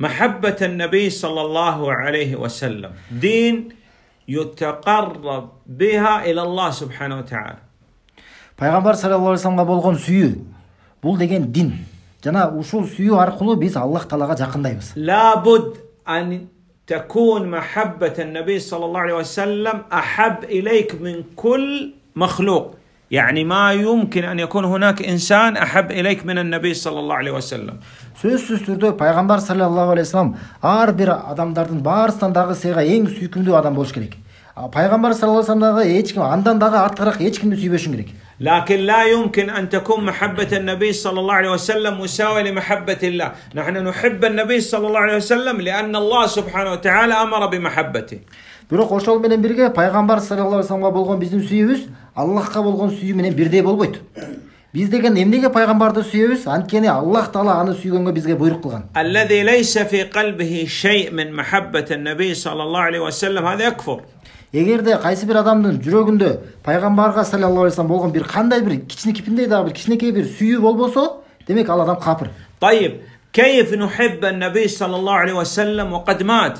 محبة النبي صلى الله عليه وسلم دين يتقرب بها إلى الله سبحانه وتعالى пайгамбар саллаллаху алейхи вассаламга болгон сүйүү бул деген дин жана ушул сүйүү аркылуу биз аллах таалага жакындайбыз لابد أن تكون محبة النبي صلى الله عليه وسلم أحب إليك من كل مخلوق يعني ما يمكن أن يكون هناك إنسان أحب إليك من النبي صلى الله عليه وسلم сөзсүз түрдө пайгамбар саллаллаху алейхи вассалам ар бир адамдардын баарысынан дагы сага эң сүйкүмдүү адам болуш керек А пайгамбар саллаллаху алейхи вассалам дагы эч ким андан дагы артыгыраак эч кимди сүйбөшүң керек لكن لا يمكن أن تكون محبة النبي صلى الله عليه وسلم مساوية لمحبة الله نحن نحب النبي صلى الله عليه وسلم لأن الله سبحانه وتعالى أمر بمحبته бирок ошол менен бирге пайгамбар саллаллаху алейхи вассаламга болгон биздин сүйүүбүз аллахка болгон сүйүү менен бирдей болбойт биз деген эмнеге пайгамбарды сүйөбүз анткени аллах таала аны сүйгөнгө бизге буйрук кылган الذي ليس في قلبه شيء من محبة النبي صلى الله عليه وسلم هذا يكفر эгерде кайсы бир адамдын жүрөгүндө пайгамбарга саллаллаху алейхи вассалам болгон бир кандай бир кичинекипиндей дагы бир кичинекей бир сүйүү болбосо демек ал адам капыр طيب كيف نحب النبي صلى الله عليه وسلم وقد مات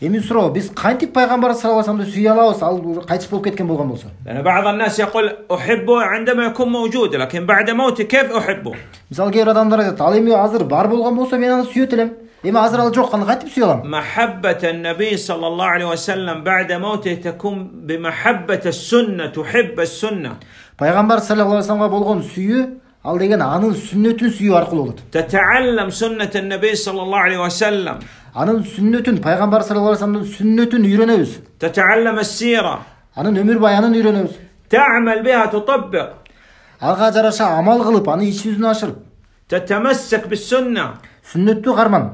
эми суроо биз кантип пайгамбар саллаллаху алейхи вассаламды сүйө алабыз ал уже кайтыш болуп кеткен болгон болсо لأن بعض الناس يقول أحبه عندما يكون موجود لكن بعد موته كيف أحبه мисалы кээ бир адамдар айтат ал эми азыр бар болгон болсо мен аны сүйөт элем эми азыр ал жок аны кантип сүйө алам محبة النبي صلى الله عليه وسلم بعد موته تكون بمحبة السنة تحب السنة пайгамбар саллаллаху алейхи вассаламга болгон сүйүү ал деген анын сүннөтүн сүйүү аркылуу болот تتعلم سنة النبي صلى الله عليه وسلم анын сүннөтүн пайгамбар саллаллаху алейхи вассаламдын сүннөтүн үйрөнөбүз تتعلم السيرة анын өмүр баянын үйрөнөбүз تعمل بها تطبق ага жараша амал кылып аны иш жүзүнө ашырып تتمسك بالسنة сүннөттү карман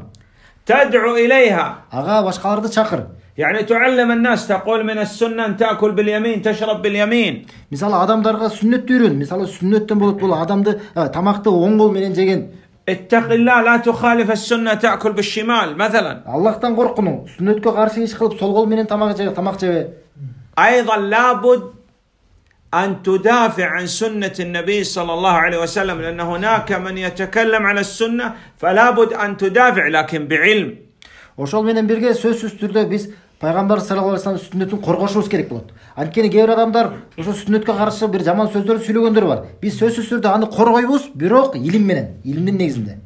تدعو إليها ага башкаларды чакыр يعني تعلم الناس تقول من السنة أن تأكل باليمين تشرب باليمين мисалы адамдарга сүннөттү үйрөн мисалы сүннөттөн болот бул адамды э, тамакты оң кол менен жеген اتق الله لا تخالف السنة تأكل بالشمال مثلا аллахтан коркуну сүннөткө каршы иш кылып сол кол менен тамак же тамак жебе أيضا لابد أن تدافع عن سنة النبي صلى الله عليه وسلم لأن هناك من يتكلم على السنة فلا بد أن تدافع لكن بعلم ошол менен бирге сөзсүз түрдө биз пайгамбар саллаллаху алейхи вассаламдын сүннөтүн коргошубуз керек болот анткени кээ бир адамдар ошо сүннөткө каршы бир жаман сөздөр сүйлөгөндөр бар биз сөзсүз түрдө аны коргойбуз бирок илим менен илимдин негизинде